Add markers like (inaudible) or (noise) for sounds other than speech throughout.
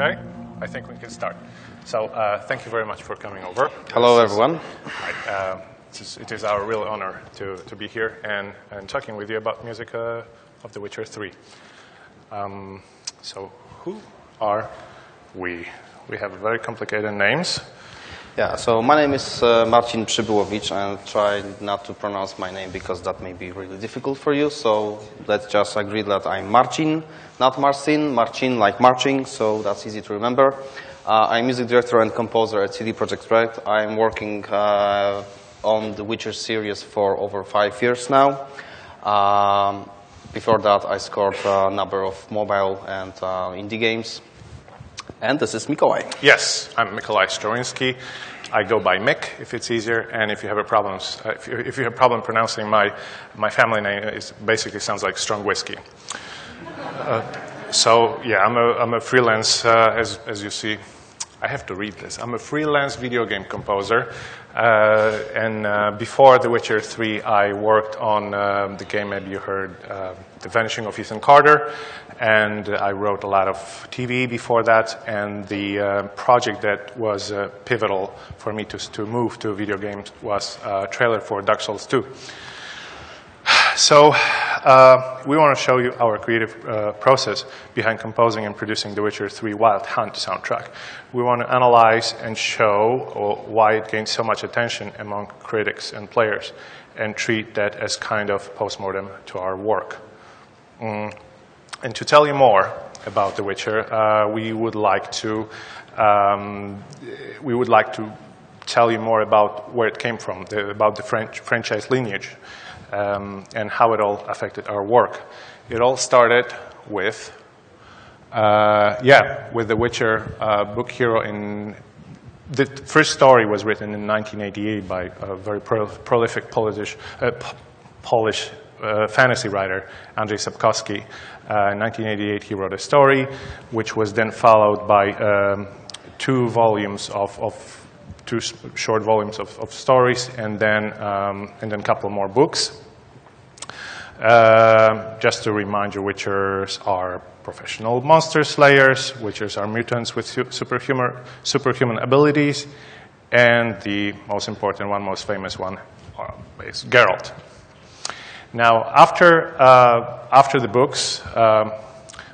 Okay, I think we can start. So uh, thank you very much for coming over. Hello, This is- everyone. Uh, it is- it is our real honor to, to be here and, and talking with you about music uh, of The Witcher 3. Um, so who are we? We have very complicated names. Yeah, so my name is uh, Marcin Przybyłowicz, and try not to pronounce my name because that may be really difficult for you. So let's just agree that I'm Marcin, not Marcin. Marcin like marching, so that's easy to remember. Uh, I'm music director and composer at CD Projekt Red. I'm working uh, on the Witcher series for over five years now. Um, before that, I scored a number of mobile and uh, indie games. And this is Mikolai. Yes, I'm Mikolai Stroinski. I go by Mick if it's easier, and if you have a problem, uh, if, you, if you have a problem pronouncing my my family name, it basically sounds like strong whiskey. Uh, so yeah, I'm a I'm a freelance, uh, as as you see. I have to read this. I'm a freelance video game composer, uh, and uh, before The Witcher 3, I worked on um, the game maybe you heard, uh, The Vanishing of Ethan Carter, and I wrote a lot of TV before that. And the uh, project that was uh, pivotal for me to to move to video games was a trailer for Dark Souls 2. So uh, we want to show you our creative uh, process behind composing and producing The Witcher 3 Wild Hunt soundtrack. We want to analyze and show uh, why it gained so much attention among critics and players and treat that as kind of postmortem to our work. Mm. And to tell you more about The Witcher, uh, we would like to um, we would like to tell you more about where it came from, the, about the French, franchise lineage, um, and how it all affected our work. It all started with, uh, yeah, with The Witcher uh, book hero in. The first story was written in 1988 by a very pro- prolific Polish, uh, Polish uh, fantasy writer, Andrzej Sapkowski. Uh, in 1988, he wrote a story, which was then followed by um, two volumes of, of two short volumes of, of stories, and then um, and then a couple more books. Uh, just to remind you, Witchers are professional monster slayers. Witchers are mutants with su- superhuman, superhuman abilities, and the most important one, most famous one, uh, is Geralt. Now, after, uh, after the books, um,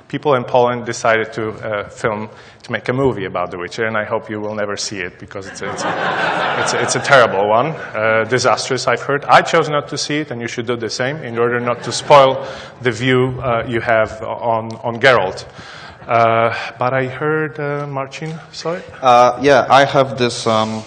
people in Poland decided to uh, film, to make a movie about The Witcher, and I hope you will never see it because it's a, it's a, it's a, it's a terrible one, uh, disastrous, I've heard. I chose not to see it, and you should do the same in order not to spoil the view uh, you have on, on Geralt. Uh, but I heard uh, Marcin saw it. Yeah, I have this um,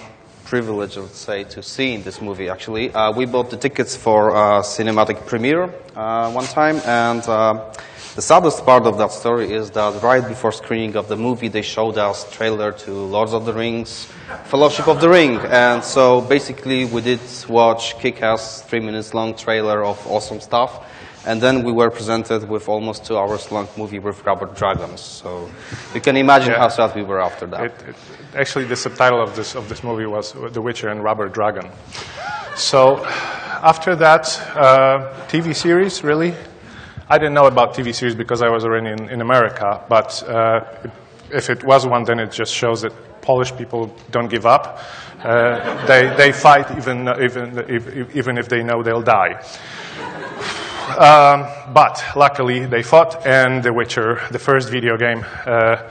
privilege, let's say, to see in this movie. Actually, uh, we bought the tickets for uh, cinematic premiere uh, one time, and uh, the saddest part of that story is that right before screening of the movie, they showed us trailer to Lords of the Rings, Fellowship of the Ring, and so basically we did watch kick-ass three minutes long trailer of awesome stuff. And then we were presented with almost two hours long movie with rubber dragons. So you can imagine Yeah. how sad we were after that. It, it, actually, the subtitle of this, of this movie was The Witcher and Rubber Dragon. So, after that, uh, TV series, really? I didn't know about TV series because I was already in, in America, but uh, if it was one, then it just shows that Polish people don't give up. Uh, they, they fight even, even, even if they know they'll die. Um, but luckily they fought, and The Witcher, the first video game, uh,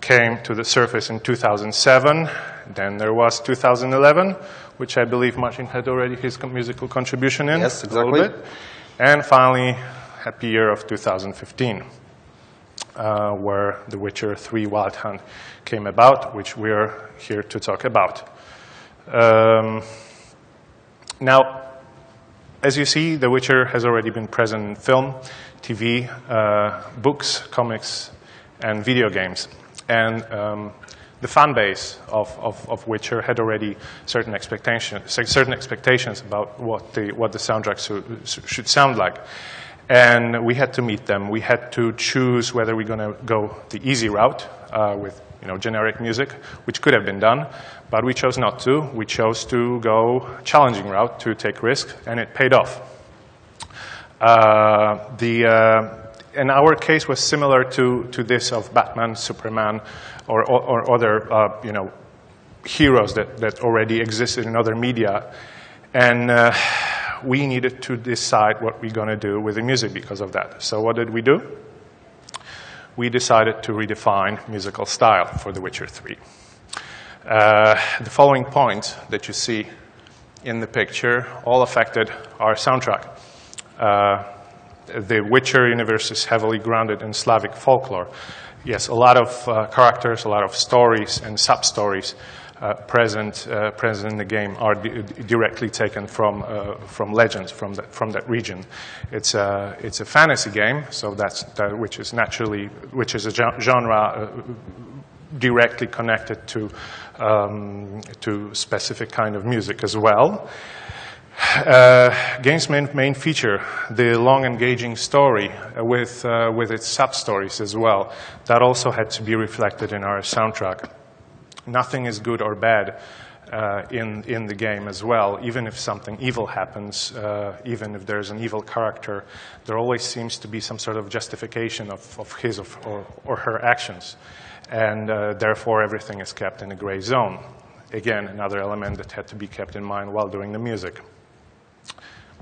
came to the surface in 2007. Then there was 2011, which I believe Marcin had already his musical contribution in. Yes, a little exactly. And finally, happy year of 2015, uh, where The Witcher 3 Wild Hunt came about, which we're here to talk about. Um, now, as you see, The Witcher has already been present in film, TV, uh, books, comics, and video games. And um, the fan base of, of, of Witcher had already certain expectations, certain expectations about what the, what the soundtrack should, sound like. And we had to meet them. We had to choose whether we're going to go the easy route uh, with you know, generic music, which could have been done, but we chose not to. We chose to go challenging route to take risk, and it paid off. Uh, the, uh, and our case was similar to, to this of Batman, Superman, or, or, or other uh, you know, heroes that, that already existed in other media. And uh, we needed to decide what we're going to do with the music because of that. So what did we do? We decided to redefine musical style for The Witcher 3. Uh, the following points that you see in the picture all affected our soundtrack. Uh, the Witcher universe is heavily grounded in Slavic folklore. Yes, a lot of uh, characters, a lot of stories and sub-stories uh, present, uh, present in the game are di directly taken from, uh, from legends from, the, from that region. It's a, it's a fantasy game, so that's, that, which is naturally, which is a genre uh, directly connected to, um, to specific kind of music as well. Uh, game's main, main feature, the long engaging story with, uh, with its sub-stories as well, that also had to be reflected in our soundtrack. Nothing is good or bad uh, in, in the game as well. Even if something evil happens, uh, even if there's an evil character, there always seems to be some sort of justification of, of his or, or her actions. And uh, therefore, everything is kept in a gray zone. Again, another element that had to be kept in mind while doing the music.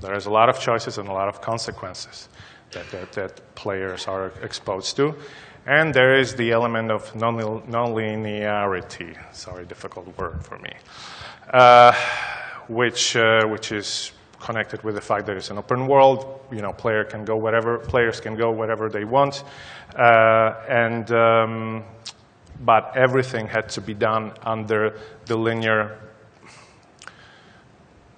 There is a lot of choices and a lot of consequences that, that, that players are exposed to. And there is the element of non nonlinearity, sorry, difficult word for me, uh, which, uh, which is connected with the fact that it's an open world. You know, player can go whatever, players can go wherever they want. Uh, and, um, but everything had to be done under the linear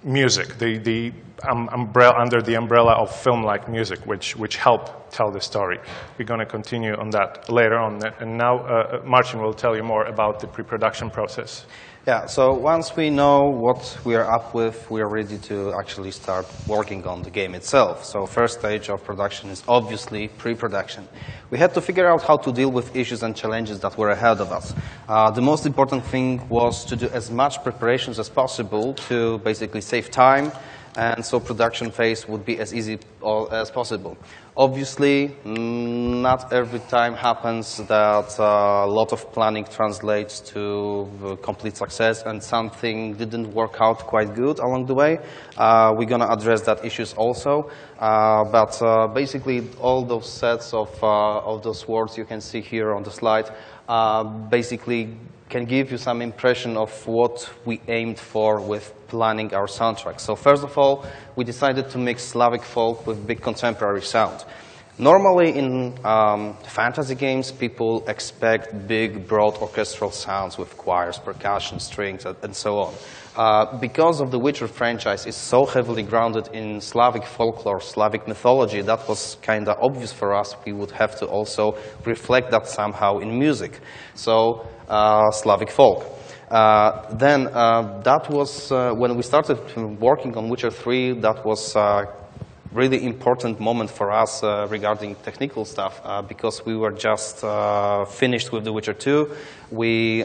music, the, the um, umbrella, under the umbrella of film-like music, which, which help tell the story. We're going to continue on that later on. And now uh, Marcin will tell you more about the pre-production process. Yeah, so once we know what we are up with, we are ready to actually start working on the game itself. So first stage of production is obviously pre-production. We had to figure out how to deal with issues and challenges that were ahead of us. Uh, the most important thing was to do as much preparations as possible to basically save time, and so production phase would be as easy as possible. Obviously, mm, not every time happens that uh, a lot of planning translates to complete success and something didn't work out quite good along the way. Uh, we're going to address that issues also. Uh, but uh, basically, all those sets of, uh, of those words you can see here on the slide uh, basically can give you some impression of what we aimed for with planning our soundtrack. So first of all, we decided to mix Slavic folk with big contemporary sound. Normally in um, fantasy games, people expect big, broad orchestral sounds with choirs, percussion, strings, and so on. Uh, because of the Witcher franchise is so heavily grounded in Slavic folklore, Slavic mythology, that was kind of obvious for us. We would have to also reflect that somehow in music. So uh, Slavic folk. Uh, then uh, that was when we started working on Witcher 3. That was a really important moment for us uh, regarding technical stuff uh, because we were just uh, finished with The Witcher 2. We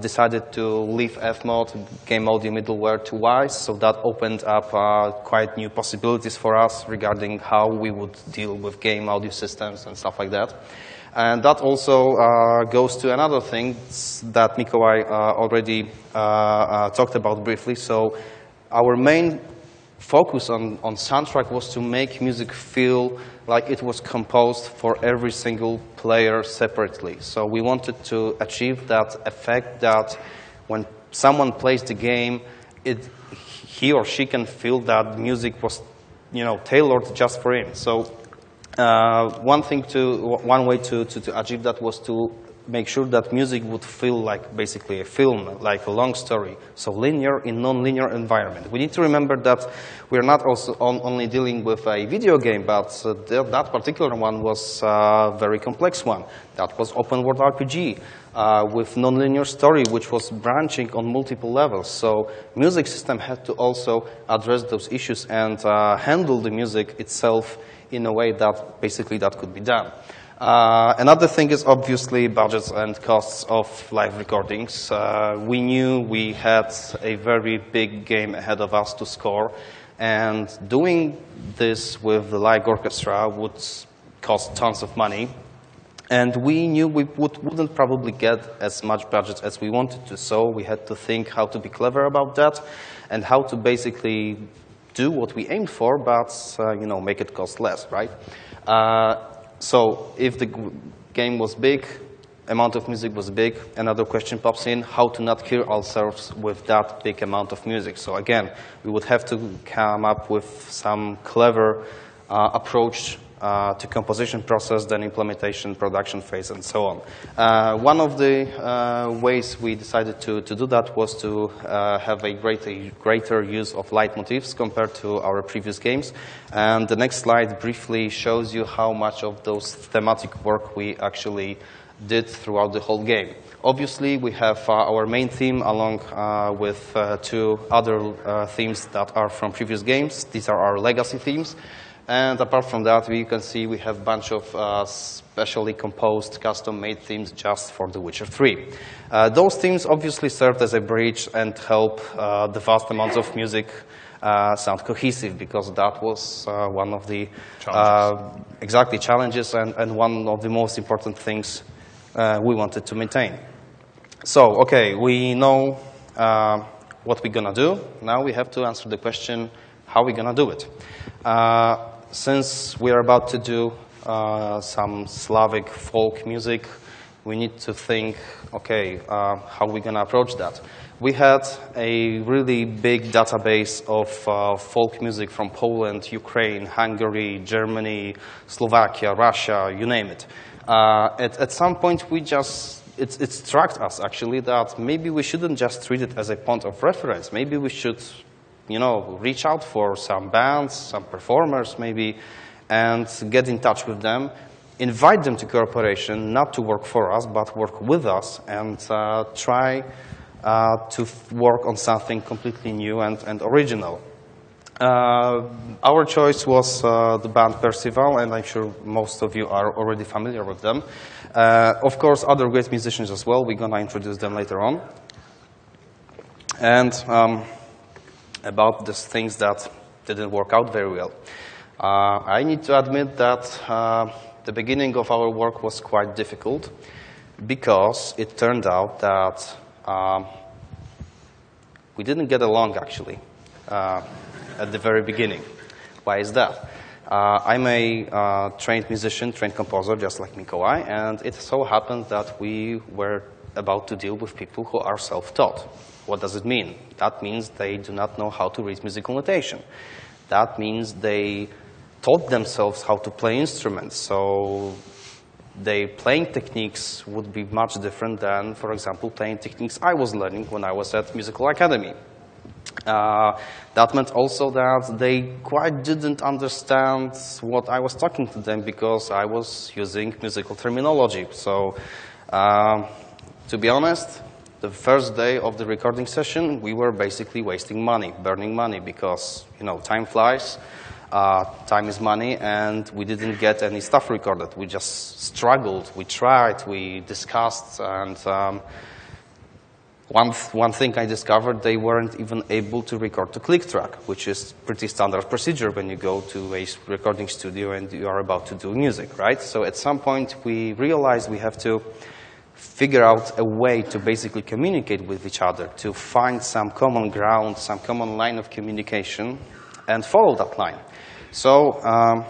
decided to leave Fmod, game audio middleware, to Wwise, so that opened up quite new possibilities for us regarding how we would deal with game audio systems and stuff like that. And that also uh, goes to another thing that Mikołaj uh, already uh, uh, talked about briefly. So our main focus on, on soundtrack was to make music feel like it was composed for every single player separately. So we wanted to achieve that effect that when someone plays the game, it, he or she can feel that music was you know, tailored just for him. So one thing to, one way to, to, to, achieve that was to make sure that music would feel like basically a film, like a long story. So linear in non-linear environment. We need to remember that we're not also on, only dealing with a video game, but uh, th that particular one was a very complex one. That was open world RPG. Uh, with non-linear story, which was branching on multiple levels. So music system had to also address those issues and uh, handle the music itself in a way that basically that could be done. Uh, another thing is obviously budgets and costs of live recordings. Uh, we knew we had a very big game ahead of us to score, and doing this with the live orchestra would cost tons of money. And we knew we would, wouldn't probably get as much budget as we wanted to, so we had to think how to be clever about that and how to basically do what we aimed for, but uh, you know, make it cost less, right? Uh, so if the game was big, amount of music was big, another question pops in, how to not kill ourselves with that big amount of music. So again, we would have to come up with some clever uh, approach uh, to composition process, then implementation, production phase, and so on. Uh, one of the uh, ways we decided to, to do that was to uh, have a greater, greater use of leitmotifs compared to our previous games. And the next slide briefly shows you how much of those thematic work we actually did throughout the whole game. Obviously, we have uh, our main theme along uh, with two other themes that are from previous games. These are our legacy themes. And apart from that, we can see we have a bunch of uh, specially composed, custom-made themes just for The Witcher 3. Uh, those themes obviously served as a bridge and help uh, the vast amounts of music uh, sound cohesive because that was uh, one of the uh, exactly challenges and, and, one of the most important things we wanted to maintain. So, okay, we know what we're gonna do. Now we have to answer the question, how are we're gonna do it. Uh, since we are about to do uh, some Slavic folk music, we need to think, okay, uh, how are we going to approach that? We had a really big database of uh, folk music from Poland, Ukraine, Hungary, Germany, Slovakia, Russia, you name it. Uh, at, at some point, we just it, it struck us actually that maybe we shouldn't just treat it as a point of reference. Maybe we should you know, reach out for some bands, some performers maybe, and get in touch with them, invite them to cooperation, not to work for us, but work with us, and uh, try uh, to work on something completely new and, and original. Uh, our choice was uh, the band Percival, and I'm sure most of you are already familiar with them. Uh, of course, other great musicians as well. We're going to introduce them later on. And um, about these things that didn't work out very well. Uh, I need to admit that uh, the beginning of our work was quite difficult because it turned out that um, we didn't get along actually uh, at the very beginning. Why is that? Uh, I'm a uh, trained musician, trained composer, just like Mikołaj, and it so happened that we were about to deal with people who are self-taught. What does it mean? That means they do not know how to read musical notation. That means they taught themselves how to play instruments. So their playing techniques would be much different than, for example, playing techniques I was learning when I was at musical academy. Uh, that meant also that they quite didn't understand what I was talking to them because I was using musical terminology. So, uh, to be honest, the first day of the recording session, we were basically wasting money, burning money, because, you know, time flies, uh, time is money, and we didn't get any stuff recorded. We just struggled, we tried, we discussed, and um, one, th one thing I discovered, they weren't even able to record the click track, which is pretty standard procedure when you go to a recording studio and you are about to do music, right? So at some point, we realized we have to figure out a way to basically communicate with each other, to find some common ground, some common line of communication, and follow that line. So um,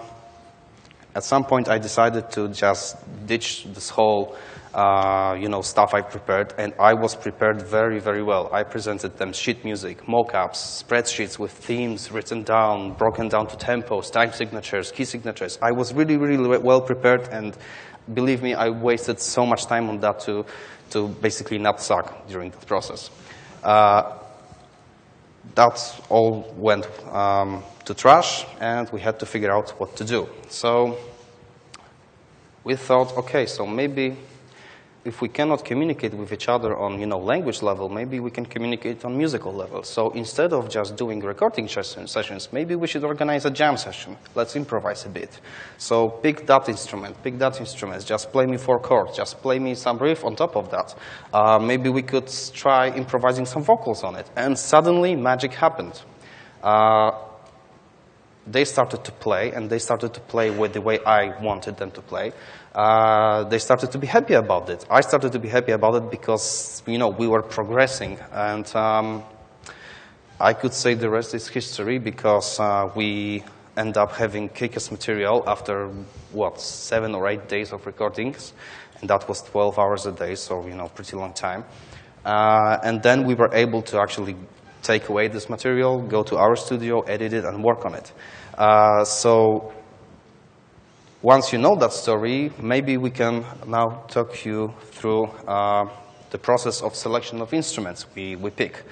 at some point I decided to just ditch this whole uh, you know, stuff I prepared, and I was prepared very, very well. I presented them sheet music, mock-ups, spreadsheets with themes written down, broken down to tempos, time signatures, key signatures. I was really, really well prepared, and believe me, I wasted so much time on that to, to basically not suck during that process. Uh, that all went um, to trash, and we had to figure out what to do. So we thought, okay, so maybe if we cannot communicate with each other on you know, language level, maybe we can communicate on musical level. So instead of just doing recording sessions, maybe we should organize a jam session. Let's improvise a bit. So pick that instrument, pick that instrument, just play me four chords, just play me some riff on top of that. Uh, maybe we could try improvising some vocals on it. And suddenly magic happened. Uh, they started to play, and they started to play with the way I wanted them to play. Uh, they started to be happy about it. I started to be happy about it because, you know, we were progressing. And um, I could say the rest is history because uh, we end up having kick-ass material after, what, seven or eight days of recordings. And that was 12 hours a day, so, you know, pretty long time. Uh, and then we were able to actually take away this material, go to our studio, edit it, and work on it. Uh, so once you know that story, maybe we can now talk you through uh, the process of selection of instruments we, we pick.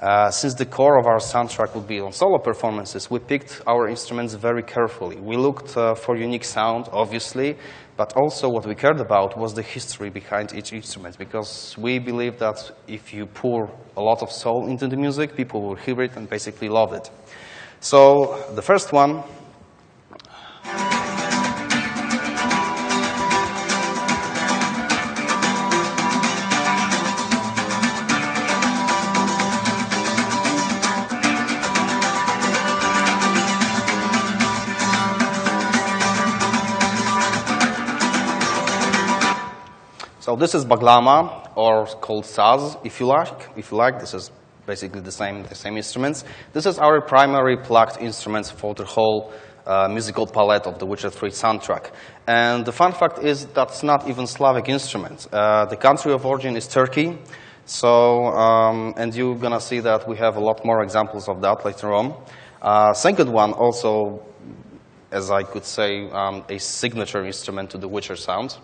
Uh, since the core of our soundtrack would be on solo performances, we picked our instruments very carefully. We looked uh, for unique sound, obviously, but also what we cared about was the history behind each instrument, because we believe that if you pour a lot of soul into the music, people will hear it and basically love it. So the first one So this is baglama, or called saz, if you like. If you like, this is basically the same, the same instruments. This is our primary plucked instruments for the whole uh, musical palette of the Witcher 3 soundtrack. And the fun fact is that's not even Slavic instruments. Uh, the country of origin is Turkey. So, um, and you're gonna see that we have a lot more examples of that later on. Uh, second one also, as I could say, um, a signature instrument to the Witcher sound.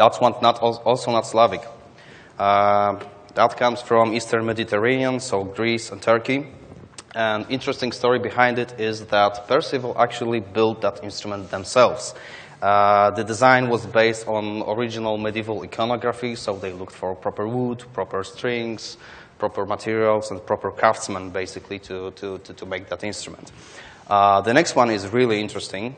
That's one not, also not Slavic. Uh, that comes from Eastern Mediterranean, so Greece and Turkey. And interesting story behind it is that Percival actually built that instrument themselves. Uh, the design was based on original medieval iconography, so they looked for proper wood, proper strings, proper materials, and proper craftsmen, basically, to, to, to, to make that instrument. Uh, the next one is really interesting.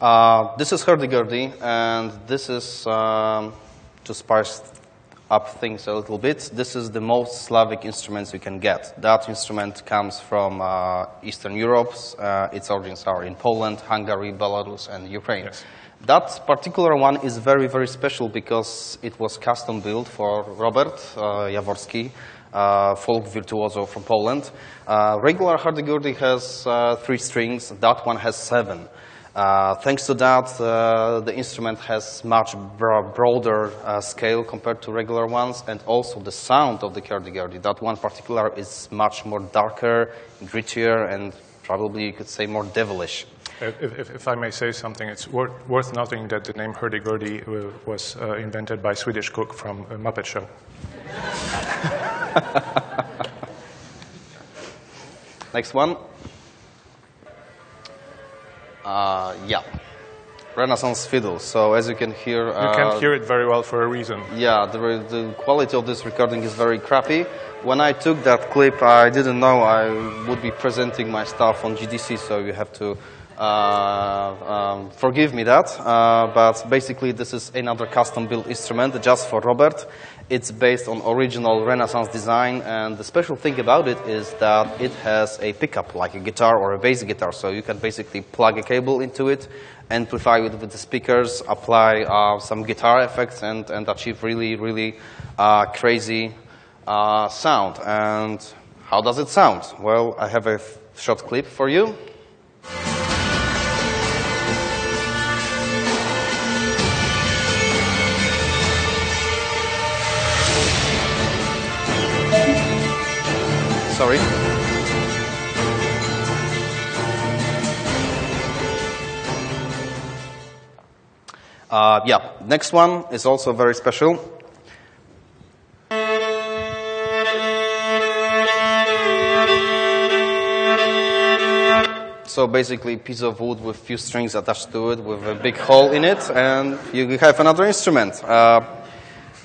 Uh, this is hurdy-gurdy, and this is, um, to spice up things a little bit, this is the most Slavic instruments you can get. That instrument comes from uh, Eastern Europe. Uh, its origins are in Poland, Hungary, Belarus, and Ukraine. Yes. That particular one is very, very special because it was custom built for Robert uh, Jaworski, uh, folk virtuoso from Poland. Uh, regular hurdy-gurdy has uh, three strings, that one has seven. Uh, thanks to that, uh, the instrument has much bro broader uh, scale compared to regular ones, and also the sound of the hurdy-gurdy. That one particular is much more darker, grittier, and probably you could say more devilish. If, if, if I may say something, it's wor worth noting that the name hurdy-gurdy uh, was uh, invented by Swedish cook from a Muppet Show. (laughs) Next one. Uh, yeah. Renaissance fiddle. So as you can hear, uh, you can uh, hear it very well for a reason. Yeah, the, the quality of this recording is very crappy. When I took that clip, I didn't know I would be presenting my stuff on GDC, so you have to uh, um, forgive me that. Uh, but basically, this is another custom-built instrument just for Robert. It's based on original Renaissance design, and the special thing about it is that it has a pickup, like a guitar or a bass guitar, so you can basically plug a cable into it, amplify it with the speakers, apply uh, some guitar effects, and, and achieve really, really uh, crazy uh, sound. And how does it sound? Well, I have a short clip for you. Sorry. Uh, yeah, next one is also very special. So basically, a piece of wood with few strings attached to it with a big hole in it, and you have another instrument. Uh,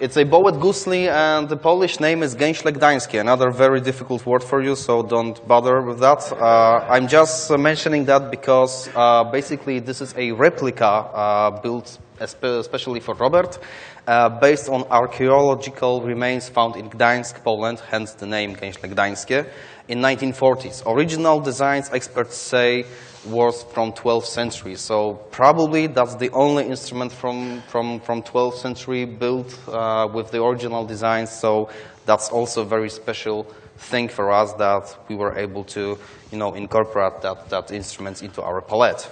it's a bowed gusli, and the Polish name is gęśle gdańskie, another very difficult word for you, so don't bother with that. Uh, I'm just mentioning that because uh, basically this is a replica uh, built especially for Robert, uh, based on archaeological remains found in Gdańsk, Poland, hence the name Gęśle Gdańskie in 1940s. Original designs, experts say, was from 12th century. So probably that's the only instrument from, from, from 12th century built uh, with the original design. So that's also a very special thing for us that we were able to, you know, incorporate that, that instruments into our palette.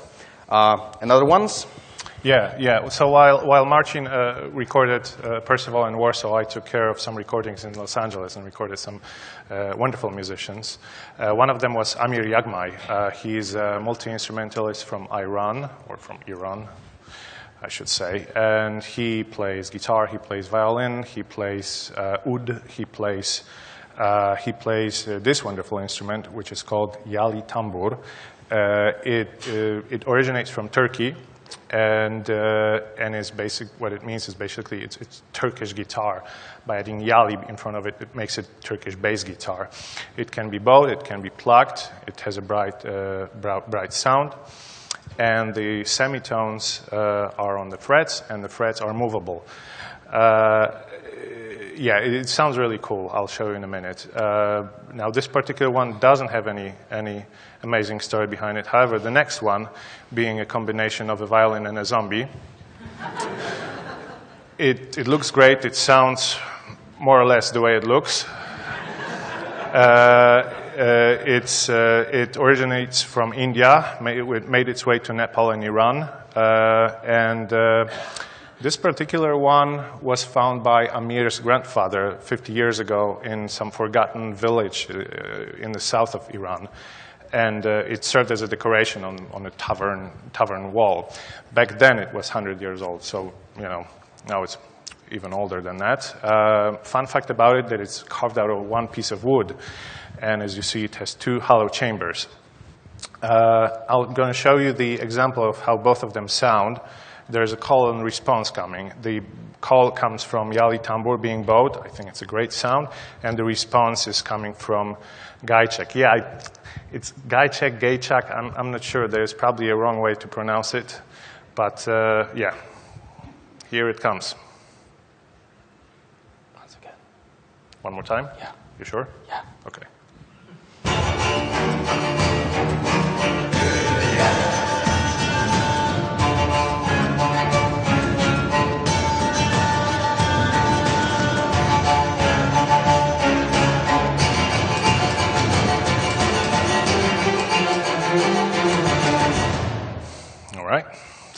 Uh, another ones? Yeah, yeah. So while, while Marcin uh, recorded uh, Percival in Warsaw, I took care of some recordings in Los Angeles and recorded some uh, wonderful musicians. Uh, one of them was Amir Yaghmai. Uh, he's a multi-instrumentalist from Iran, or from Iran, I should say. And he plays guitar, he plays violin, he plays uh, oud, he plays, he plays this wonderful instrument, which is called yali tambur. it, it originates from Turkey and uh, and is basic. What it means is basically it's, it's, Turkish guitar. By adding yali in front of it, it makes it Turkish bass guitar. It can be bowed, it can be plucked. It has a bright uh, bright sound, and the semitones uh, are on the frets, and the frets are movable. Yeah, it, it, sounds really cool. I'll show you in a minute. Uh, now, this particular one doesn't have any any amazing story behind it. However, the next one, being a combination of a violin and a zombie, (laughs) it, it looks great. It sounds more or less the way it looks. Uh, uh, it's, uh, it originates from India. It made its way to Nepal and Iran. Uh, and uh, this particular one was found by Amir's grandfather 50 years ago in some forgotten village uh, in the south of Iran and uh, it served as a decoration on, on a tavern, tavern wall. Back then it was 100 years old, so, you know, now it's even older than that. Uh, fun fact about it, that it's carved out of one piece of wood, and as you see, it has two hollow chambers. Uh, I'm going to show you the example of how both of them sound. There's a call and response coming. The call comes from Yali Tambur being bowed. I think it's a great sound. And the response is coming from Gajcek. Yeah, I, it's Gajcek, Gajcek. I'm, I'm not sure. There's probably a wrong way to pronounce it. But uh, yeah, here it comes. Once again. One more time? Yeah. You sure? Yeah. Okay.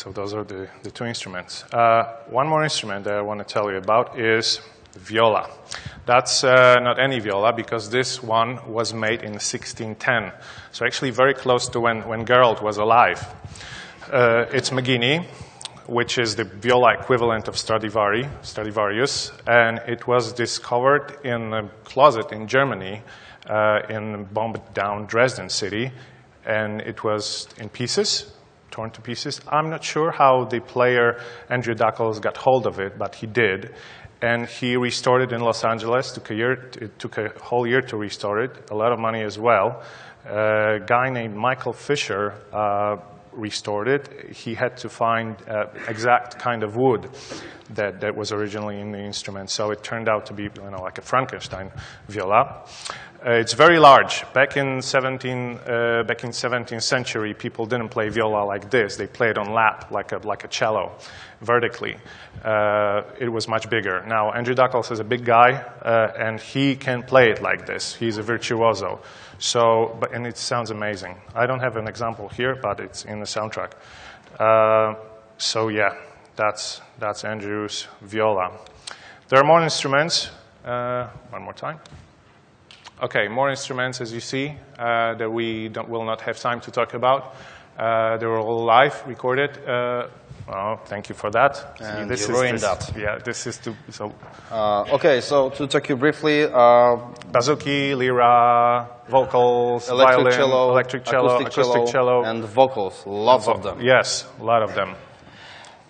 So those are the, the two instruments. Uh, one more instrument that I want to tell you about is viola. That's uh, not any viola because this one was made in 1610. So actually very close to when, when Geralt was alive. Uh, it's Maggini, which is the viola equivalent of Stradivari, Stradivarius, and it was discovered in a closet in Germany uh, in bombed down Dresden city, and it was in pieces torn to pieces. I'm not sure how the player Andrew Duckles got hold of it, but he did. And he restored it in Los Angeles. Took a year. It took a whole year to restore it. A lot of money as well. A guy named Michael Fisher uh, restored it. He had to find uh, exact kind of wood that, that was originally in the instrument. So it turned out to be you know, like a Frankenstein viola. Uh, it's very large. Back in 17, uh, back in 17th century, people didn't play viola like this. They played on lap, like a, like a cello, vertically. Uh, it was much bigger. Now, Andrew Duckles is a big guy, uh, and he can play it like this. He's a virtuoso. So, but, and it sounds amazing. I don't have an example here, but it's in the soundtrack. Uh, so yeah, that's, that's Andrew's viola. There are more instruments. Uh, one more time. Okay, more instruments, as you see, uh, that we will not have time to talk about. Uh, they were all live, recorded. Oh, thank you for that. And this you is ruined this, that. Yeah, this is to, so Uh, okay, so to take you briefly, uh, bouzouki, lira, vocals, electric violin, cello, electric cello, acoustic, cello, and vocals, lots of them. Yes, a lot of them.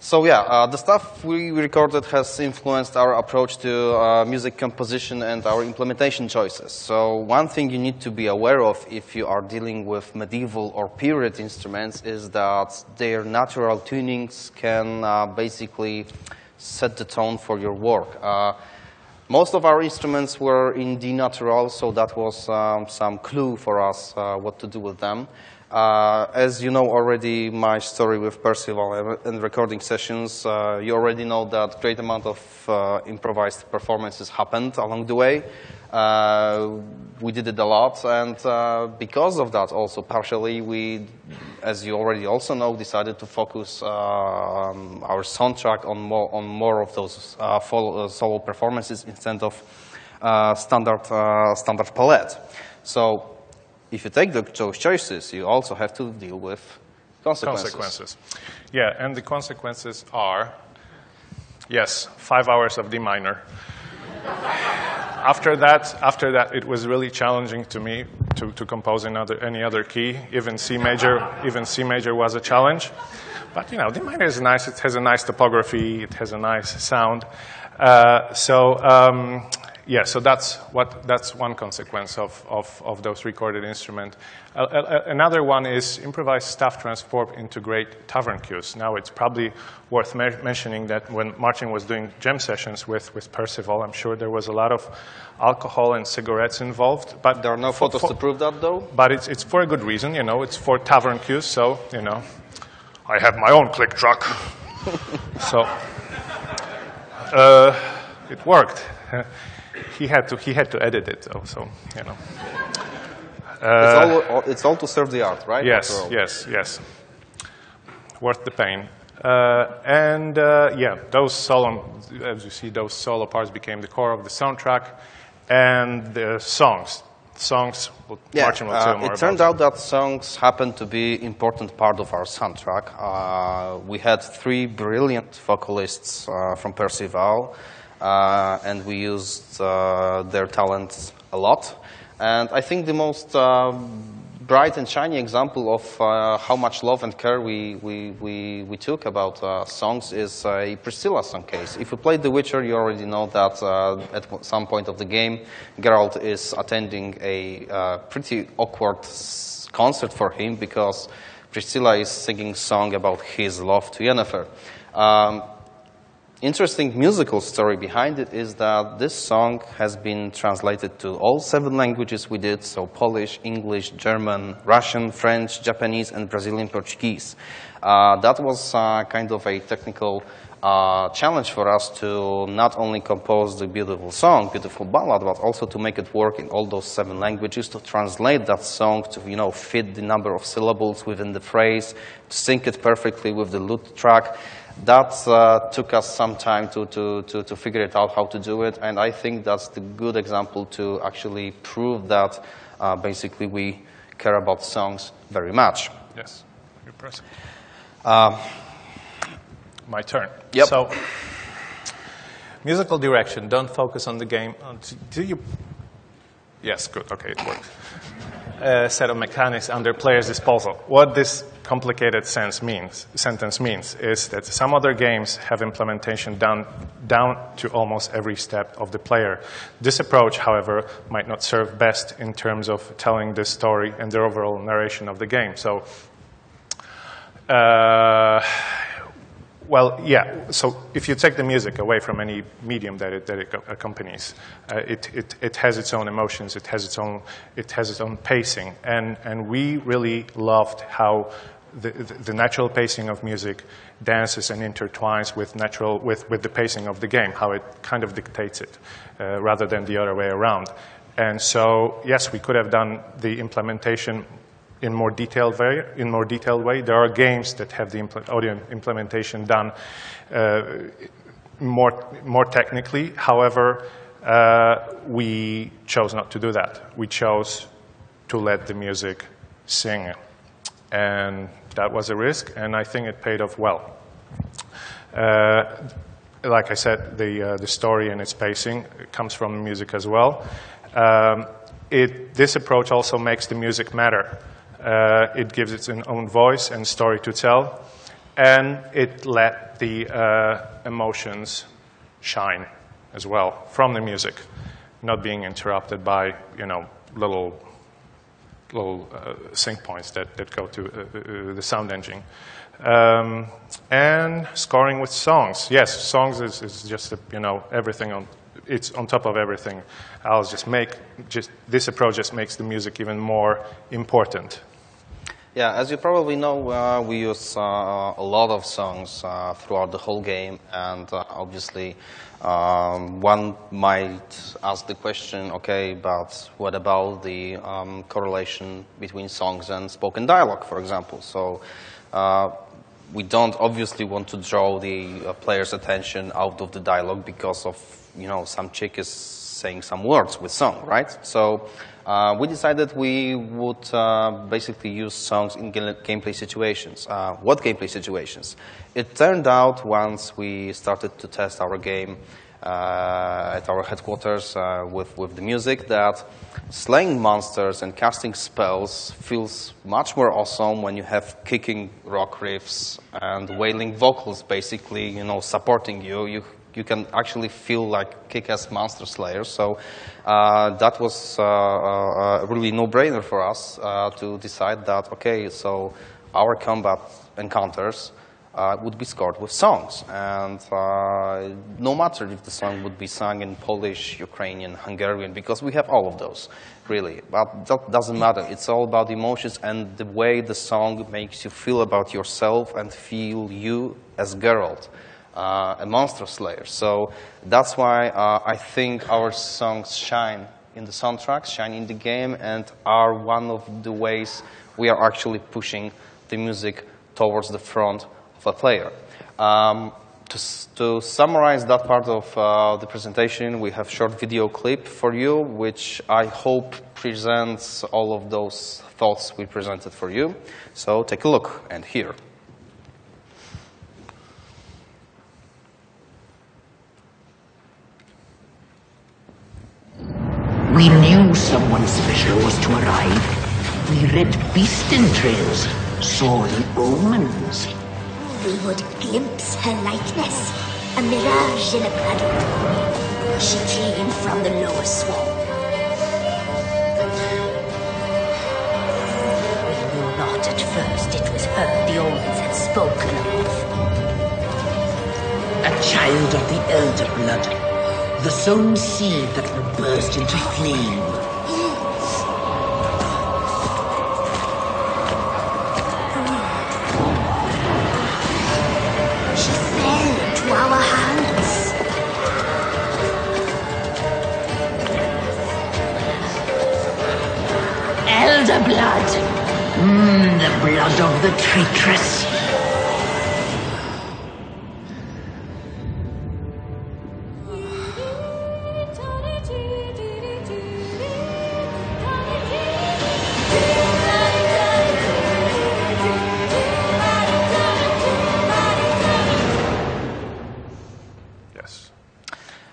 So yeah, uh, the stuff we recorded has influenced our approach to uh, music composition and our implementation choices. So one thing you need to be aware of if you are dealing with medieval or period instruments is that their natural tunings can uh, basically set the tone for your work. Uh, most of our instruments were in D natural, so that was um, some clue for us uh, what to do with them. Uh, as you know already, my story with Percival and recording sessions, uh, you already know that great amount of uh, improvised performances happened along the way. Uh, we did it a lot, and uh, because of that also partially, we, as you already also know, decided to focus uh, our soundtrack on more, on more of those solo performances instead of standard, standard palette. So if you take those choices, you also have to deal with consequences. Consequences. Yeah, and the consequences are, yes, five hours of D minor. (sighs) after that, after that, it was really challenging to me to, to compose another, any other key. Even C major, even C major was a challenge. But you know, D minor is nice. It has a nice topography. It has a nice sound. Uh, so um, yeah, so that's what that's one consequence of of, of those recorded instruments. Uh, uh, another one is improvised staff transport into great tavern cues. Now it's probably worth mentioning that when Marcin was doing jam sessions with with Percival, I'm sure there was a lot of alcohol and cigarettes involved. But There are no photos for- to prove that, though. but it's, it's for a good reason, you know, it's for tavern cues, so, you know, I have my own click track. (laughs) so, uh, it worked. (laughs) he, had to, he had to edit it, though, so, you know. it's, all, it's all to serve the art, right? Yes, yes, yes. Worth the pain. Uh, and uh, yeah, those solo, as you see, those solo parts became the core of the soundtrack, and the songs. Songs, Yeah, Marcin will uh, tell more it turned out that songs happened to be important part of our soundtrack. Uh, we had three brilliant vocalists uh, from Percival, uh, and we used uh, their talents a lot. And I think the most uh, bright and shiny example of uh, how much love and care we, we, we, we took about uh, songs is a Priscilla song case. If you played The Witcher, you already know that uh, at some point of the game, Geralt is attending a uh, pretty awkward concert for him because Priscilla is singing song about his love to Yennefer. Um, interesting musical story behind it is that this song has been translated to all seven languages we did, so Polish, English, German, Russian, French, Japanese, and Brazilian Portuguese. Uh, that was uh, kind of a technical uh, challenge for us to not only compose the beautiful song, beautiful ballad, but also to make it work in all those seven languages, to translate that song to, you know, fit the number of syllables within the phrase, to sync it perfectly with the lute track. That uh, took us some time to, to, to, to figure it out how to do it, and I think that's the good example to actually prove that uh, basically we care about songs very much. Yes, impressive. Um, My turn. Yep. So, musical direction. Don't focus on the game. Uh, Do you? Yes, good. Okay, it works. A set of mechanics under player's disposal. What this complicated means, sentence means is that some other games have implementation done down to almost every step of the player. This approach, however, might not serve best in terms of telling the story and the overall narration of the game. So, uh, well, yeah. So if you take the music away from any medium that it, that it accompanies, uh, it, it, it has its own emotions, it has its own, it has its own pacing. And, and we really loved how the, the, the natural pacing of music dances and intertwines with, natural, with, with the pacing of the game, how it kind of dictates it, uh, rather than the other way around. And so, yes, we could have done the implementation in more detailed way. In more detailed way, there are games that have the impl- audio implementation done uh, more more technically. However, uh, we chose not to do that. We chose to let the music sing, and that was a risk, and I think it paid off well. Uh, like I said, the, uh, the story and its pacing comes from music as well. Um, it, this approach also makes the music matter. Uh, it gives its own voice and story to tell, and it let the uh, emotions shine as well from the music, not being interrupted by you know little little uh, sync points that, that go to uh, uh, the sound engine. Um, and scoring with songs. Yes, songs is, is just, a, you know, everything on, it's on top of everything else. Just make, just, this approach just makes the music even more important. Yeah, as you probably know, uh, we use uh, a lot of songs uh, throughout the whole game, and uh, obviously, um, one might ask the question, okay, but what about the um, correlation between songs and spoken dialogue, for example? So, uh, we don't obviously want to draw the uh, player's attention out of the dialogue because of, you know, some chick is saying some words with song, right? So. Uh, we decided we would uh, basically use songs in gameplay situations. Uh, what gameplay situations? It turned out once we started to test our game uh, at our headquarters uh, with, with the music that slaying monsters and casting spells feels much more awesome when you have kicking rock riffs and wailing vocals basically, you know, supporting you. You you can actually feel like kick-ass monster slayer. So uh, that was uh, uh, really no-brainer for us to decide that, okay, so our combat encounters uh, would be scored with songs. And uh, no matter if the song would be sung in Polish, Ukrainian, Hungarian, because we have all of those, really. But that doesn't matter. It's all about emotions and the way the song makes you feel about yourself and feel you as Geralt uh, a monster slayer. So that's why uh, I think our songs shine in the soundtracks, shine in the game, and are one of the ways we are actually pushing the music towards the front of a player. Um, to, to, summarize that part of uh, the presentation, we have short video clip for you, which I hope presents all of those thoughts we presented for you. So take a look and hear. We knew someone special was to arrive. We read beast entrails, saw the omens. We would glimpse her likeness, a mirage in a puddle. She came from the lower swamp. We knew not at first it was her the omens had spoken of. A child of the elder blood the sown seed that will burst into flame. She fell into our hands. Elder blood. Mmm, the blood of the traitress.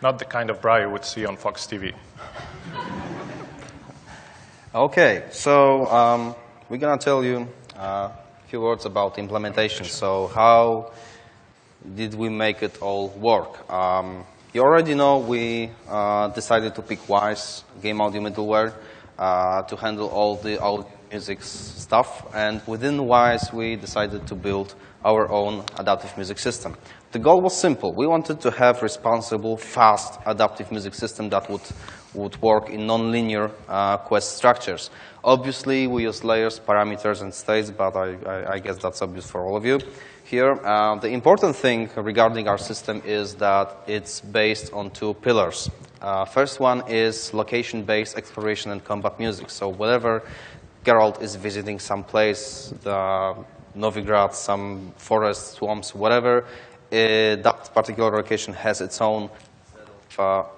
Not the kind of bra you would see on Fox TV. okay, so um, we're going to tell you uh, a few words about implementation. So how did we make it all work? Um, you already know we uh, decided to pick Wwise game audio middleware uh, to handle all the audio music stuff. And within Wwise, we decided to build our own adaptive music system. The goal was simple. We wanted to have responsible, fast, adaptive music system that would, would work in nonlinear uh, quest structures. Obviously, we use layers, parameters, and states, but I, I, I guess that's obvious for all of you here. Uh, the important thing regarding our system is that it's based on two pillars. Uh, first one is location-based exploration and combat music. So whatever Geralt is visiting some place, the Novigrad, some forest, swamps, whatever, that particular location has its own set of, uh,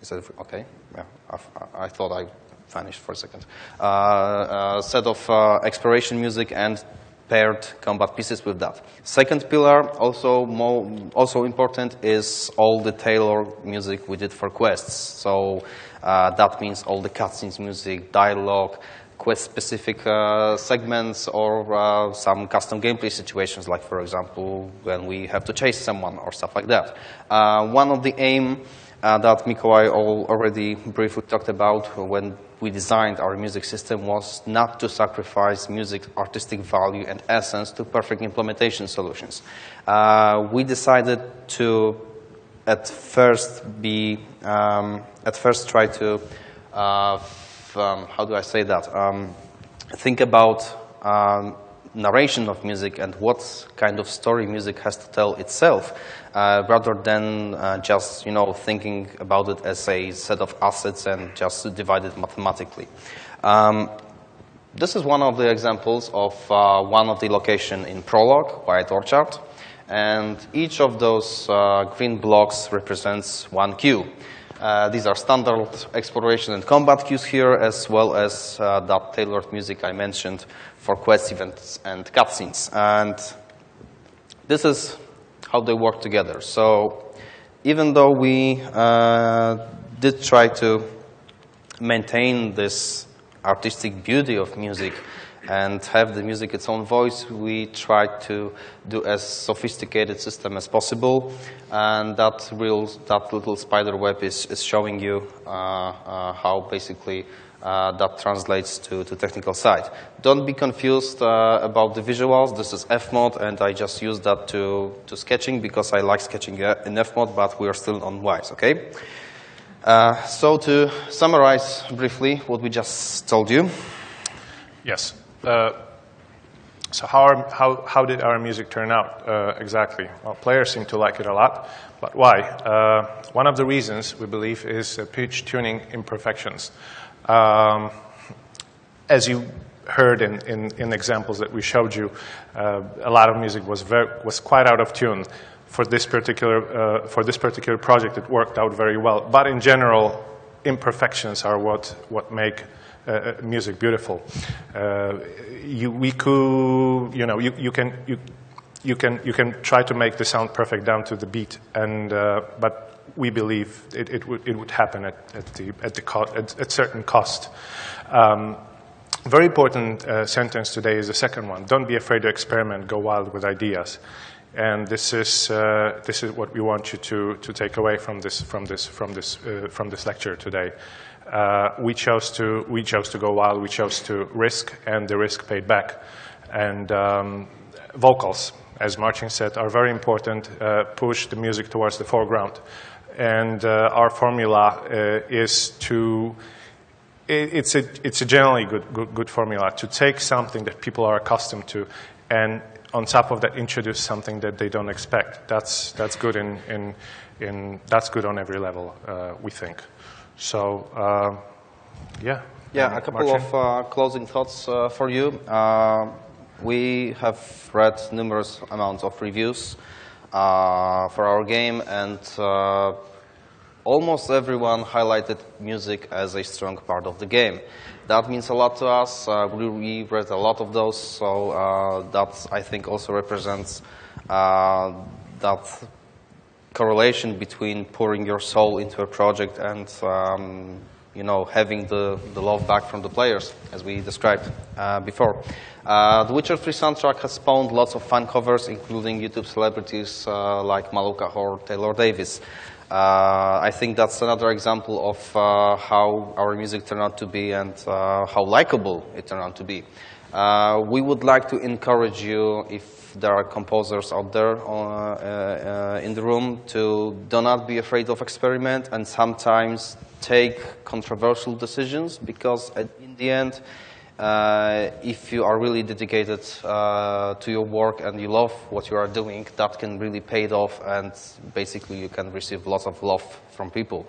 is that, okay, yeah, I, I, thought I vanished for a second, uh, uh set of uh, exploration music and paired combat pieces with that. Second pillar, also more, also important, is all the tailored music we did for quests. So uh, that means all the cutscenes music, dialogue, quest-specific uh, segments, or uh, some custom gameplay situations, like for example when we have to chase someone or stuff like that. Uh, one of the aim that Mikołaj already briefly talked about when we designed our music system was not to sacrifice music artistic value and essence to perfect implementation solutions. Uh, we decided to at first be um, at first try to uh, um, how do I say that um, think about um, narration of music and what kind of story music has to tell itself, uh, rather than uh, just you know thinking about it as a set of assets and just divide it mathematically. Um, this is one of the examples of uh, one of the location in Prologue, White Orchard, and each of those uh, green blocks represents one cue. Uh, these are standard exploration and combat cues here, as well as uh, that tailored music I mentioned for quest events and cutscenes. And this is how they work together. So even though we uh, did try to maintain this artistic beauty of music, and have the music its own voice, we try to do as sophisticated system as possible. And that, real, that little spider web is, is showing you uh, uh, how basically uh, that translates to, to technical side. Don't be confused uh, about the visuals. This is Fmod, and I just use that to, to sketching because I like sketching uh, in Fmod, but we are still on Wwise, okay? Uh, so to summarize briefly what we just told you. Yes. Uh, so how, how, how did our music turn out uh, exactly? Well, players seem to like it a lot, but why? Uh, one of the reasons, we believe, is pitch tuning imperfections. Um, as you heard in, in, in, examples that we showed you, uh, a lot of music was, very, was quite out of tune. For this, particular, uh, for this particular project, it worked out very well. But in general, imperfections are what, what make uh, uh, music beautiful. Uh, you, we could, you know, you, you can, you, you can, you can try to make the sound perfect down to the beat, and, but we believe it, it, would, it would happen at, at, the, at, the co at, at certain cost. Um, very important uh, sentence today is the second one. Don't be afraid to experiment, go wild with ideas. And this is, uh, this is what we want you to, to take away from this, from this, from this, uh, from this lecture today uh, we, chose to, we chose to go wild, we chose to risk, and the risk paid back. And um, vocals, as Marcin said, are very important, uh, push the music towards the foreground. And uh, our formula uh, is to, it, it's, a, it's a generally good, good, good formula, to take something that people are accustomed to and on top of that introduce something that they don't expect. That's, that's, good, in, in, in that's good on every level, uh, we think. So, uh, yeah. Yeah, a couple Marcin? of uh, closing thoughts uh, for you. Uh, we have read numerous amounts of reviews uh, for our game, and uh, almost everyone highlighted music as a strong part of the game. That means a lot to us. we, we, read a lot of those, so that I think also represents that correlation between pouring your soul into a project and um, you know, having the, the love back from the players, as we described uh, before. Uh, the Witcher 3 soundtrack has spawned lots of fan covers, including YouTube celebrities uh, like Malukah or Taylor Davis. Uh, I think that's another example of uh, how our music turned out to be and uh, how likable it turned out to be. we would like to encourage you, if there are composers out there uh, uh, in the room to do not be afraid of experiment and sometimes take controversial decisions because in the end, uh, if you are really dedicated uh, to your work and you love what you are doing, that can really pay it off and basically you can receive lots of love from people.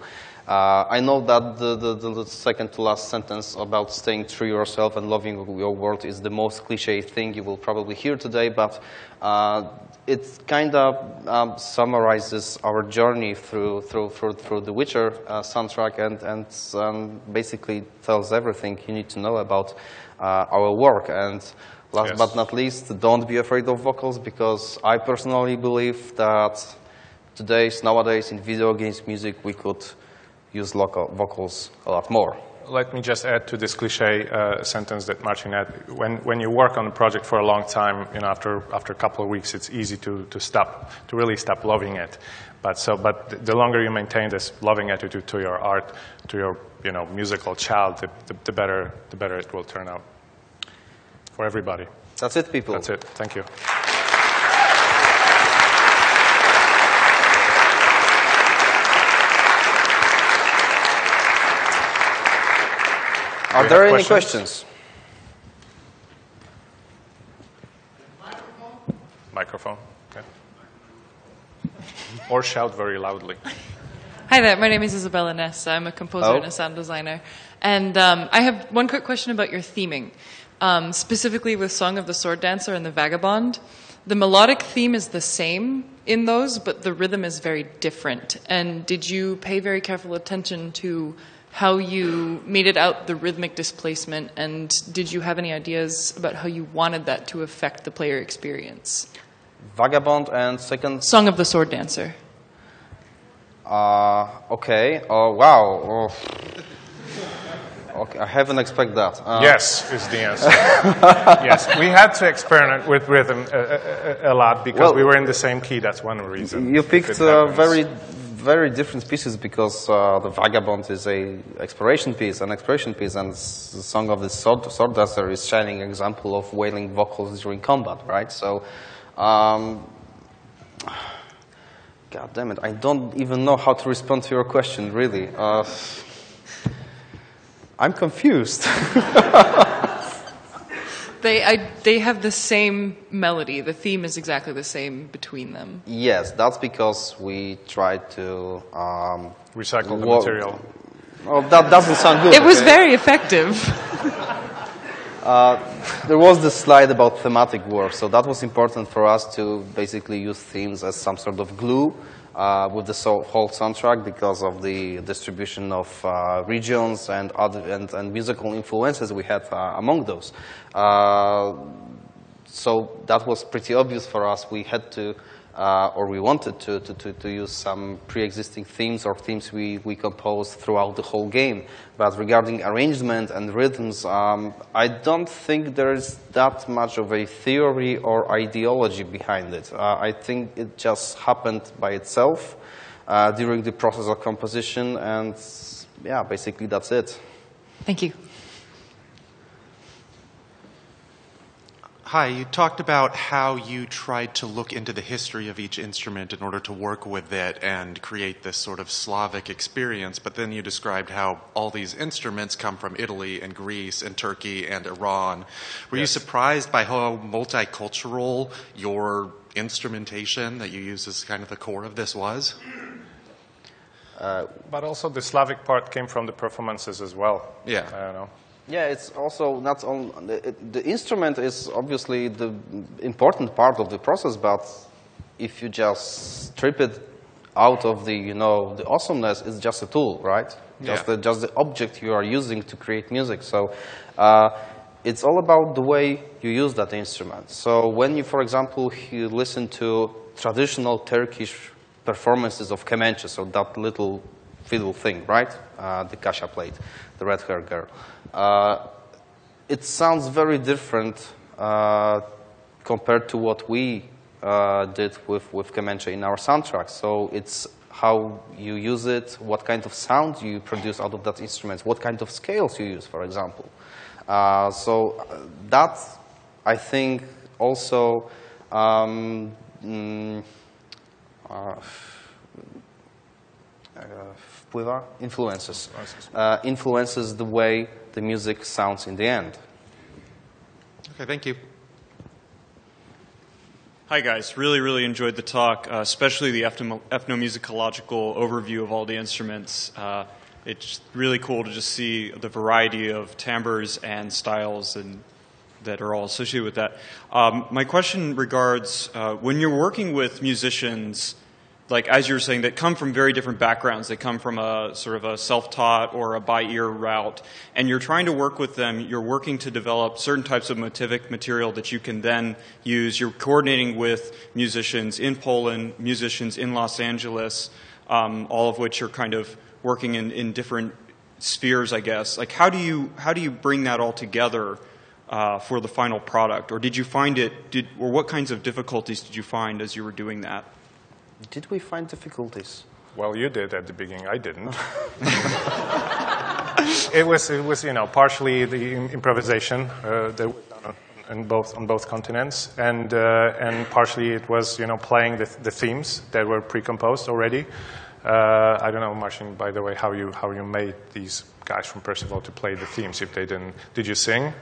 Uh, I know that the, the, the, second to last sentence about staying true to yourself and loving your world is the most cliche thing you will probably hear today, but uh, it kind of um, summarizes our journey through, through, through, through the Witcher uh, soundtrack and, and um, basically tells everything you need to know about uh, our work. And Last Yes. but not least, don't be afraid of vocals because I personally believe that today's, nowadays, in video games music, we could use local vocals a lot more. Let me just add to this cliche uh, sentence that Marcin had. When, when you work on a project for a long time, you know, after, after a couple of weeks, it's easy to, to stop, to really stop loving it. But, so, but the longer you maintain this loving attitude to your art, to your you know, musical child, the, the, the, better, the better it will turn out for everybody. That's it, people. That's it. Thank you. Are we there have any questions? questions? Microphone. Okay. Or shout very loudly. Hi there, my name is Isabella Ness. I'm a composer Oh. and a sound designer. And um, I have one quick question about your theming, um, specifically with Song of the Sword Dancer and the Vagabond. The melodic theme is the same in those, but the rhythm is very different. And did you pay very careful attention to how you made it out the rhythmic displacement? And did you have any ideas about how you wanted that to affect the player experience? Vagabond and second. Song of the Sword Dancer. Uh, okay. Oh, wow. Oh. Okay, I haven't expected that. Uh, Yes, is the answer. (laughs) yes, we had to experiment with rhythm a, a, a lot because Well- we were in the same key. That's one reason. You picked it uh, very, very different pieces because uh, the Vagabond is a exploration piece, an exploration piece, and the Song of the Sword, Dancer is shining example of wailing vocals during combat, right? So, um, God damn it, I don't even know how to respond to your question, really. Uh, I'm confused. (laughs) They, I, they have the same melody. The theme is exactly the same between them. yes, that's because we tried to um, recycle the wo- material. Oh, that doesn't sound good. It was okay? very effective. (laughs) (laughs) There was this slide about thematic work, so that was important for us to basically use themes as some sort of glue uh, with the whole soundtrack because of the distribution of uh, regions and, other, and, and musical influences we had uh, among those. Uh, so that was pretty obvious for us. We had to, uh, or we wanted to, to, to, use some pre-existing themes or themes we, we composed throughout the whole game. But regarding arrangement and rhythms, um, I don't think there is that much of a theory or ideology behind it. Uh, I think it just happened by itself uh, during the process of composition, and yeah, basically that's it. Thank you. Hi, you talked about how you tried to look into the history of each instrument in order to work with it and create this sort of Slavic experience, but then you described how all these instruments come from Italy and Greece and Turkey and Iran. Were you surprised by how multicultural your instrumentation that you use as kind of the core of this was? Uh, but also the Slavic part came from the performances as well. Yeah. I don't know. Yeah, it's also not only the, the instrument is obviously the important part of the process, but if you just strip it out of the you know the awesomeness, it's just a tool, right? Just Yeah. the just the object you are using to create music. So. Uh, it's all about the way you use that instrument. So when you, for example, you listen to traditional Turkish performances of kemençe, so that little fiddle thing, right? Uh, the Kasha played, the red hair girl. Uh, it sounds very different uh, compared to what we uh, did with, with kemençe in our soundtrack. So it's how you use it, what kind of sound you produce out of that instrument, what kind of scales you use, for example. Uh, so uh, that, I think, also um, mm, uh, wpływa? influences uh, influences the way the music sounds in the end. Okay, thank you. Hi, guys. Really, really enjoyed the talk, uh, especially the ethno- ethnomusicological overview of all the instruments. Uh, it's really cool to just see the variety of timbres and styles and that are all associated with that. Um, my question regards uh, when you're working with musicians like as you were saying, that come from very different backgrounds. They come from a sort of a self-taught or a by-ear route, and you're trying to work with them. You're working to develop certain types of motivic material that you can then use. You're coordinating with musicians in Poland, musicians in Los Angeles, um, all of which are kind of working in, in different spheres, I guess. Like, how do you how do you bring that all together? Uh, for the final product, or did you find it? Did or what kinds of difficulties did you find as you were doing that? Did we find difficulties? Well, you did at the beginning. I didn't. (laughs) it was, it was, you know, partially the improvisation uh, that was done on, on both on both continents, and uh, and partially it was, you know, playing the, the themes that were pre-composed already. Uh, I don't know, Marcin, by the way, how you how you made these guys from Percival to play the themes if they didn't. Did you sing?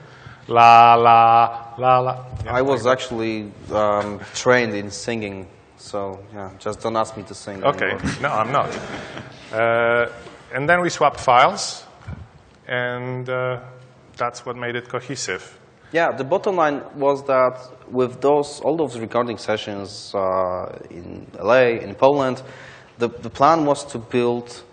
La la la la. Yeah, I was actually um, trained in singing, so yeah, just don't ask me to sing. Okay, anymore. (laughs) no, I'm not. Uh, and then we swapped files, and uh, that's what made it cohesive. Yeah, the bottom line was that with those all those recording sessions uh, in LA, in Poland, the, the plan was to build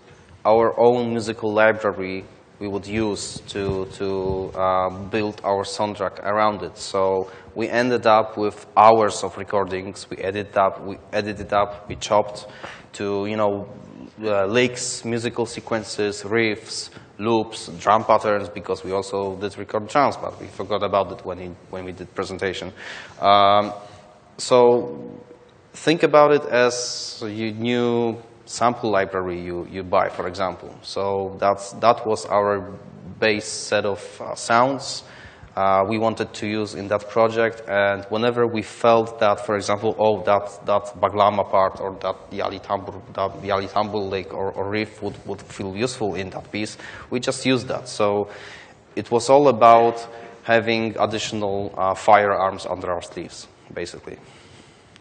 our own musical library we would use to, to uh, build our soundtrack around it. So we ended up with hours of recordings. We edited up, we edited up, we chopped to, you know, uh, licks, musical sequences, riffs, loops, drum patterns, because we also did record drums, but we forgot about it when, he, when we did presentation. Um, so think about it as your new sample library you, you buy, for example. So that's, that was our base set of uh, sounds uh, we wanted to use in that project. And whenever we felt that, for example, oh, that, that Baglama part or that Yayli Tambur, that Yayli Tambur lick or, or riff would, would feel useful in that piece, we just used that. So it was all about having additional uh, firearms under our sleeves, basically.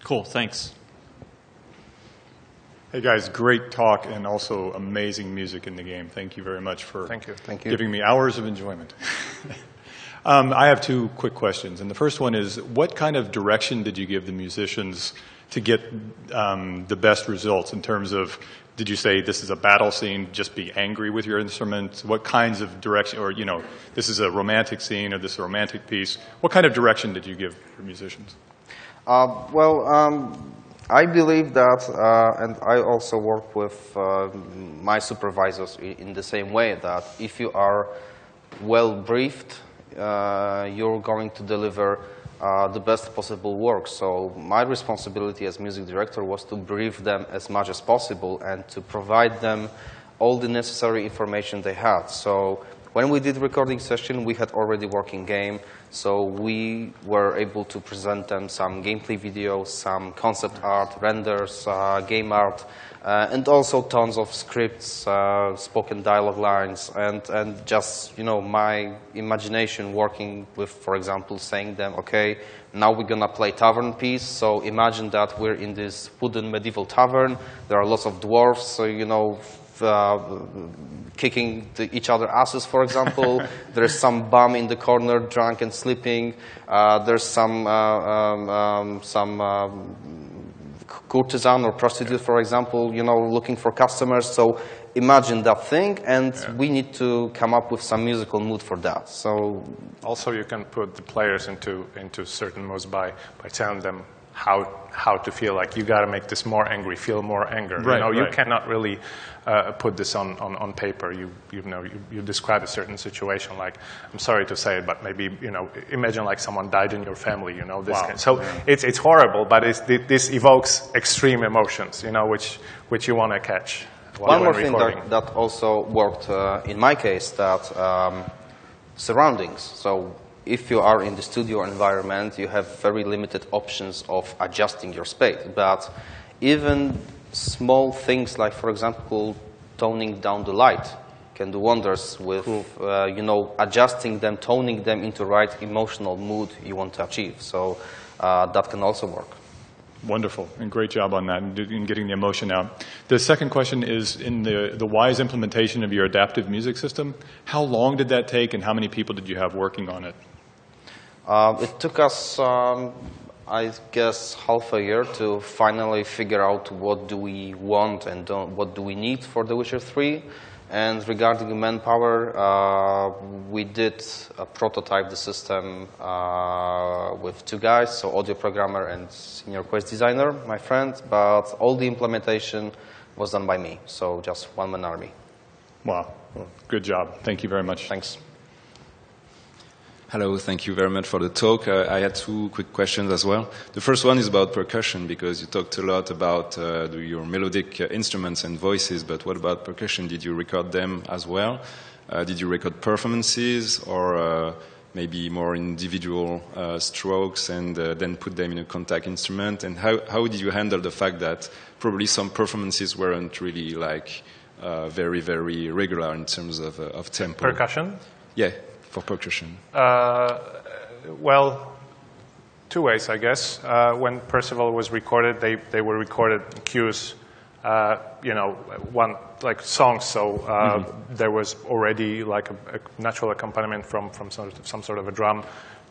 Cool, thanks. Hey guys, great talk and also amazing music in the game. Thank you very much for Thank you. Thank you. giving me hours of enjoyment. (laughs) um, I have two quick questions, and the first one is: What kind of direction did you give the musicians to get um, the best results in terms of? Did you say this is a battle scene? Just be angry with your instrument. What kinds of direction, or you know, this is a romantic scene, or this is a romantic piece? What kind of direction did you give your musicians? Uh, well, um, I believe that, uh, and I also work with uh, my supervisors in the same way, that if you are well briefed, uh, you're going to deliver uh, the best possible work. So my responsibility as music director was to brief them as much as possible and to provide them all the necessary information they had. So when we did recording session, we had already working game, so we were able to present them some gameplay videos, some concept art, renders, uh, game art, uh, and also tons of scripts, uh, spoken dialogue lines, and, and just, you know, my imagination working with, for example, saying them, okay, now we're gonna play tavern piece, so imagine that we're in this wooden medieval tavern, there are lots of dwarfs, so, you know, uh, kicking the, each other asses, for example. (laughs) there's some bum in the corner, drunk and sleeping. Uh, there's some uh, um, um, some um, courtesan or prostitute, for example, you know, looking for customers. So imagine that thing, and we need to come up with some musical mood for that. So Also, you can put the players into into certain modes by by telling them how how to feel. Like you got to make this more angry, feel more anger. Right, you know, you cannot really uh, put this on, on, on paper. You you know you, you describe a certain situation. Like I'm sorry to say it, but maybe you know imagine like someone died in your family. You know this. Wow. Kind. So it's it's horrible, but it's, this evokes extreme emotions. You know which which you want to catch. while One more you're thing that, that also worked uh, in my case that um, surroundings. So if you are in the studio environment, you have very limited options of adjusting your space. But even small things like, for example, toning down the light can do wonders with, uh, you know, adjusting them, toning them into right emotional mood you want to achieve. So uh, that can also work. Wonderful, and great job on that and in getting the emotion out. The second question is in the, the Wwise implementation of your adaptive music system, how long did that take and how many people did you have working on it? Uh, it took us um, I guess half a year to finally figure out what do we want and don't, what do we need for The Witcher 3. And regarding manpower, uh, we did uh, prototype the system uh, with two guys, so audio programmer and senior quest designer, my friend, but all the implementation was done by me, so just one-man army. Wow. Well, good job. Thank you very much. Thanks. Hello, thank you very much for the talk. Uh, I had two quick questions as well. The first one is about percussion because you talked a lot about uh, your melodic uh, instruments and voices, but what about percussion? Did you record them as well? Uh, did you record performances or uh, maybe more individual uh, strokes and then put them in a Kontakt instrument? And how, how did you handle the fact that probably some performances weren't really like very, very regular in terms of, of tempo? Percussion? Yeah for percussion? Uh, well, two ways, I guess. Uh, when Percival was recorded, they, they were recorded cues, uh, you know, one like songs. So uh, mm-hmm. there was already like a, a, natural accompaniment from from some, some sort of a drum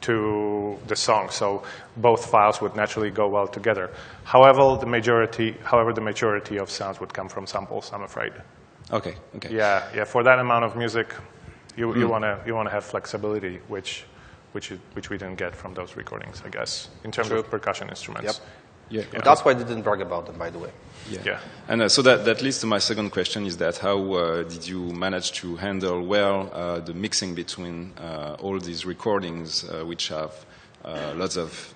to the song. So both files would naturally go well together. However, the majority, however, the majority of sounds would come from samples. I'm afraid. Okay. Okay. Yeah. Yeah. For that amount of music, you, mm. you want to you want to have flexibility, which which which we didn't get from those recordings, I guess, in terms True. of percussion instruments. Yep. Yeah. yeah. That's why I didn't brag about them, by the way. Yeah. yeah. And uh, so that, that leads to my second question is that how uh, did you manage to handle well uh, the mixing between uh, all these recordings, uh, which have uh, lots of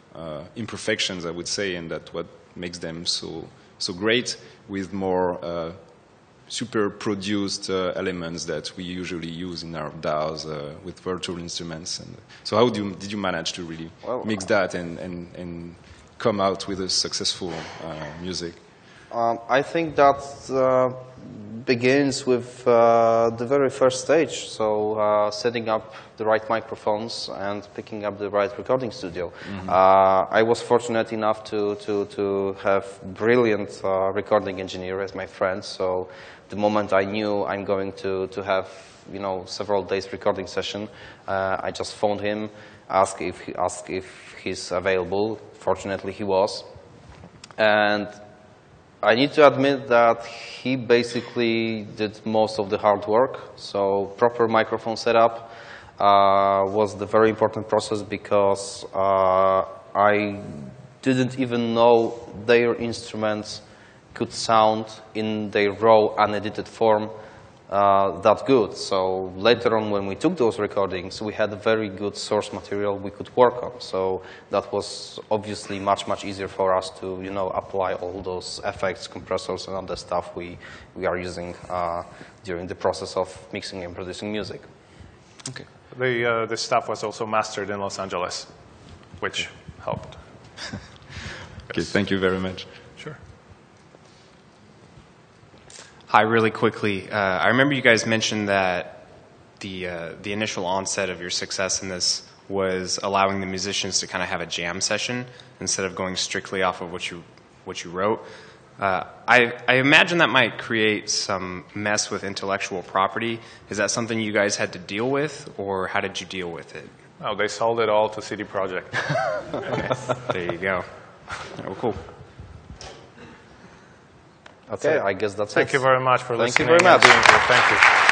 imperfections, I would say, and that what makes them so, so great with more super produced uh, elements that we usually use in our DAWs uh, with virtual instruments. And so how you, did you manage to really well, mix that and, and, and come out with a successful uh, music? Um, I think that uh, begins with uh, the very first stage, so uh, setting up the right microphones and picking up the right recording studio. Mm-hmm. Uh, I was fortunate enough to, to, to have brilliant uh, recording engineer as my friend, so the moment I knew I'm going to, to have you know several days recording session, uh, I just phoned him, asked if he, asked if he's available. Fortunately, he was, and I need to admit that he basically did most of the hard work. So proper microphone setup uh, was the very important process because uh, I didn't even know their instruments could sound in their raw, unedited form uh, that good. So later on, when we took those recordings, we had a very good source material we could work on. So that was obviously much, much easier for us to, you know, apply all those effects, compressors, and other stuff we, we are using uh, during the process of mixing and producing music. Okay. The, uh, the stuff was also mastered in Los Angeles, which helped. (laughs) okay, thank you very much. Hi, really quickly. Uh, I remember you guys mentioned that the uh, the initial onset of your success in this was allowing the musicians to kind of have a jam session instead of going strictly off of what you what you wrote. Uh, I, I imagine that might create some mess with intellectual property. Is that something you guys had to deal with, or how did you deal with it? Oh, they sold it all to CD Projekt. okay. (laughs) There you go. (laughs) Oh, cool. Okay, I guess that's Thank it. Thank you very much for Thank listening. Thank you very much. Thank you.